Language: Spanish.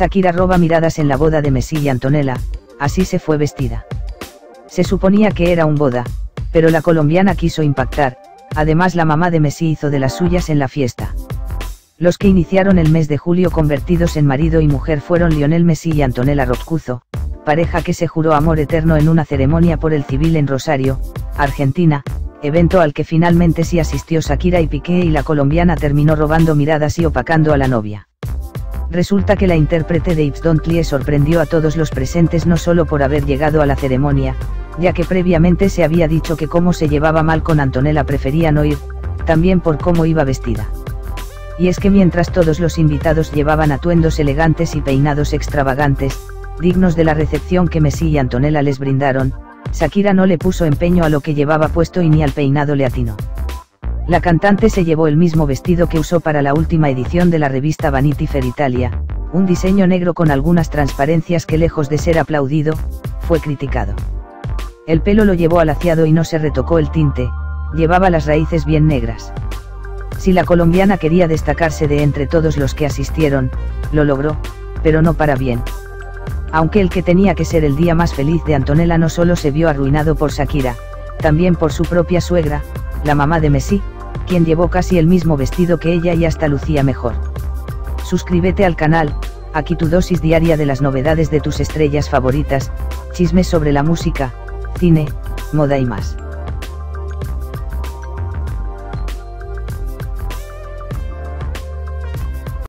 Shakira roba miradas en la boda de Messi y Antonella, así se fue vestida. Se suponía que era un boda, pero la colombiana quiso impactar, además la mamá de Messi hizo de las suyas en la fiesta. Los que iniciaron el mes de julio convertidos en marido y mujer fueron Lionel Messi y Antonella Rotcuzo, pareja que se juró amor eterno en una ceremonia por el civil en Rosario, Argentina, evento al que finalmente sí asistió Shakira y Piqué y la colombiana terminó robando miradas y opacando a la novia. Resulta que la intérprete de Ips Don't Lie sorprendió a todos los presentes no solo por haber llegado a la ceremonia, ya que previamente se había dicho que como se llevaba mal con Antonella prefería no ir, también por cómo iba vestida. Y es que mientras todos los invitados llevaban atuendos elegantes y peinados extravagantes, dignos de la recepción que Messi y Antonella les brindaron, Shakira no le puso empeño a lo que llevaba puesto y ni al peinado le atinó. La cantante se llevó el mismo vestido que usó para la última edición de la revista Vanity Fair Italia, un diseño negro con algunas transparencias que lejos de ser aplaudido, fue criticado. El pelo lo llevó alaciado y no se retocó el tinte, llevaba las raíces bien negras. Si la colombiana quería destacarse de entre todos los que asistieron, lo logró, pero no para bien. Aunque el que tenía que ser el día más feliz de Antonella no solo se vio arruinado por Shakira, también por su propia suegra, la mamá de Messi, quien llevó casi el mismo vestido que ella y hasta lucía mejor. Suscríbete al canal, aquí tu dosis diaria de las novedades de tus estrellas favoritas, chismes sobre la música, cine, moda y más.